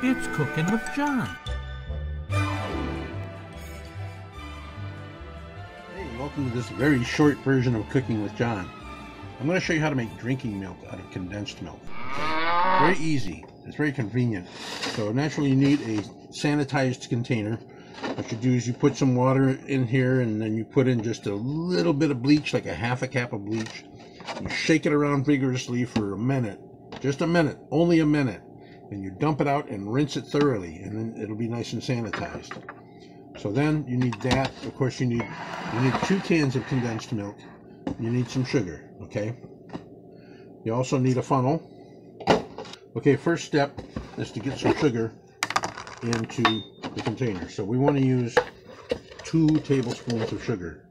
It's Cooking with John. Hey, welcome to this very short version of Cooking with John. I'm going to show you how to make drinking milk out of condensed milk. Very easy. It's very convenient. So naturally you need a sanitized container. What you do is you put some water in here and then you put in just a little bit of bleach, like a half a cap of bleach. You shake it around vigorously for a minute. Just a minute. Only a minute. And you dump it out and rinse it thoroughly and then it'll be nice and sanitized. So then you need that. Of course you need you need two cans of condensed milk. You need some sugar, okay? You also need a funnel. Okay, first step is to get some sugar into the container. So we want to use two tablespoons of sugar.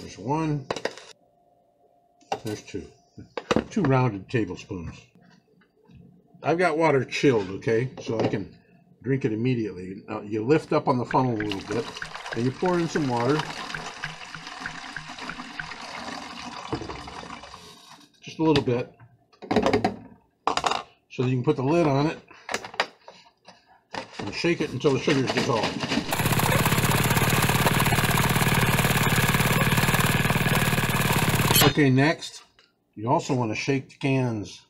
There's one. There's two. Two rounded tablespoons. I've got water chilled, okay, so I can drink it immediately. Now you lift up on the funnel a little bit, and you pour in some water. Just a little bit. So that you can put the lid on it and shake it until the sugar is dissolved. Okay, next, you also want to shake the cans.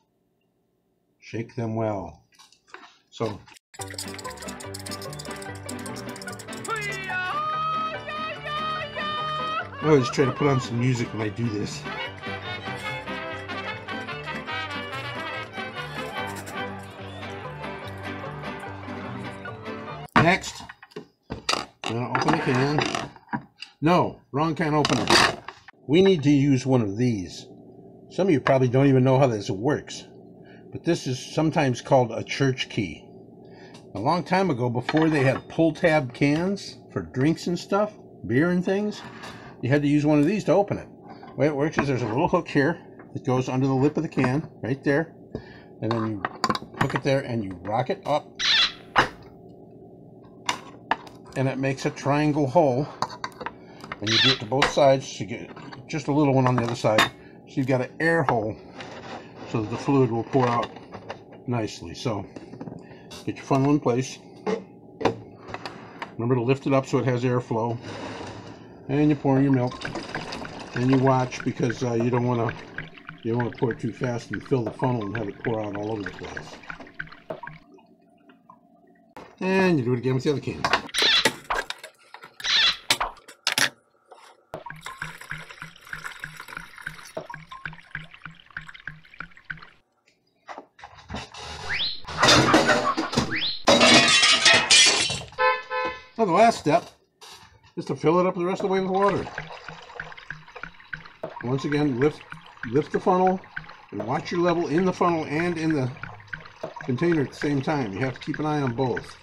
Shake them well. So I always try to put on some music when I do this. Next, I'm going to open the can. No, wrong can opener. We need to use one of these. Some of you probably don't even know how this works, but this is sometimes called a church key. A long time ago, before they had pull tab cans for drinks and stuff, beer and things, you had to use one of these to open it. The way it works is there's a little hook here that goes under the lip of the can, right there, and then you hook it there and you rock it up, and it makes a triangle hole. And you do it to both sides, you get just a little one on the other side. So you've got an air hole so that the fluid will pour out nicely. So get your funnel in place. Remember to lift it up so it has airflow. And you pour in your milk. And you watch because uh, you don't want to you don't want to pour it too fast and fill the funnel and have it pour out all over the place. And you do it again with the other can. Now the last step is to fill it up the rest of the way with water. Once again, lift lift the funnel and watch your level in the funnel and in the container at the same time. You have to keep an eye on both.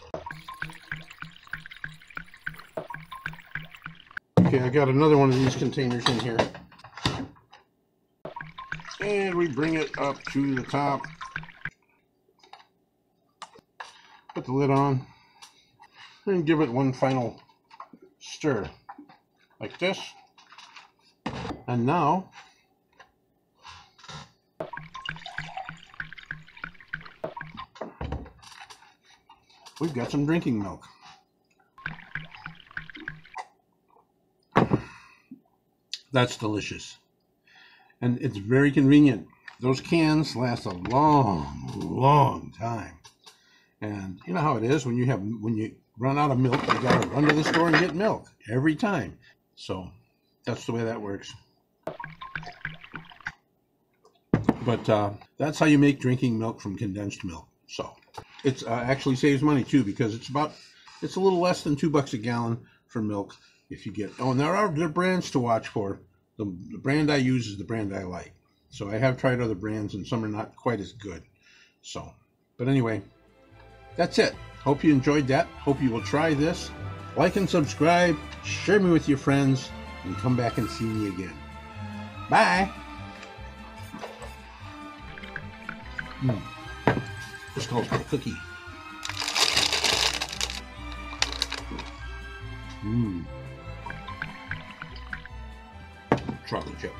Okay, I got another one of these containers in here. And we bring it up to the top. Put the lid on. And give it one final stir. Like this. And now we've got some drinking milk. That's delicious. And it's very convenient. Those cans last a long, long time. And you know how it is when you have when you run out of milk, you gotta run to the store and get milk every time. So that's the way that works. But uh, that's how you make drinking milk from condensed milk. So it's uh, actually saves money too because it's about it's a little less than two bucks a gallon for milk if you get. Oh, and there are there are brands to watch for. The, the brand I use is the brand I like. So I have tried other brands and some are not quite as good. So, but anyway, that's it. Hope you enjoyed that. Hope you will try this. Like and subscribe. Share me with your friends and come back and see me again. Bye. Mm. This calls for a cookie. Mmm. Chocolate chip.